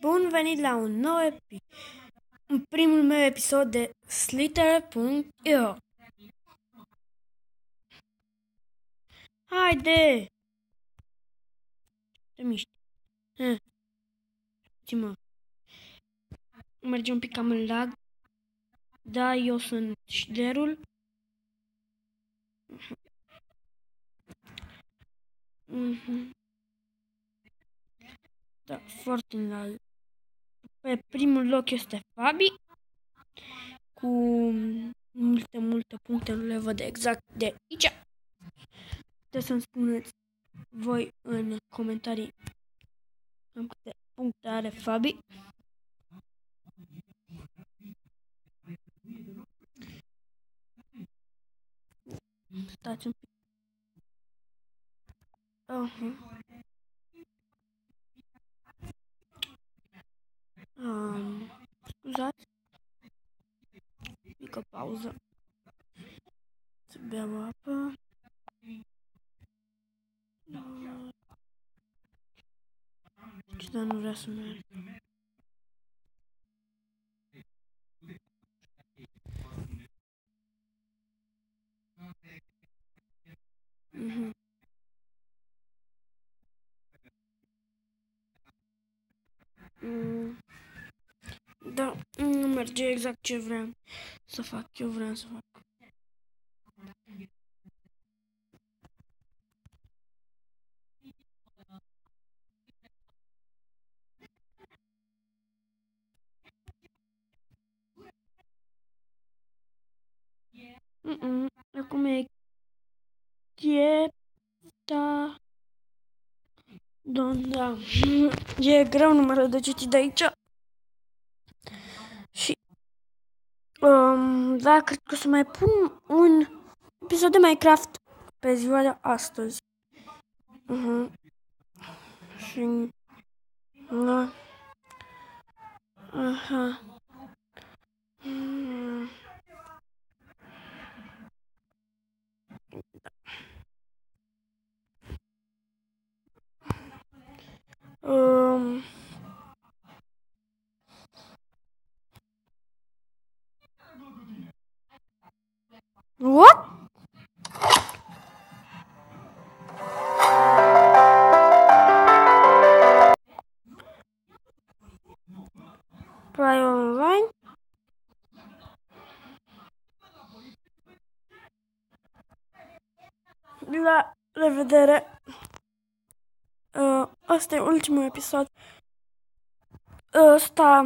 Bun venit la un nou epi în primul meu episod de Slither.io Haide! Te miști. mă. Merge un pic cam în lag. Da, eu sunt șderul. Mm-hmm. Da, foarte înalt. Pe primul loc este Fabi, cu multe, multe puncte, nu le văd exact de aici. Puteți să-mi spuneți voi în comentarii în câte puncte are Fabi. Stați un pic. Uh já. Fica pausa. Subir a mapa. Te dando o verso mesmo. Uhum. Hum. Mm. Da, nu merge exact ce vreau să fac. Eu vreau să fac. Mm-mm, acum e Chieta Don, da. E greu numărul de citit de aici. Um, da, cred că o să mai pun un episod de Minecraft pe ziua de astăzi. Uh-huh. Și... Da. Aha. Mm. Um... What? Try online. La revedere. Uh, asta e ultimul episod. Ăsta...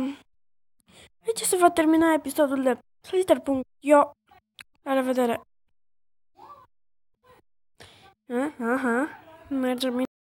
Aici se va termina episodul de Twitter.io la revedere! Aha, mergem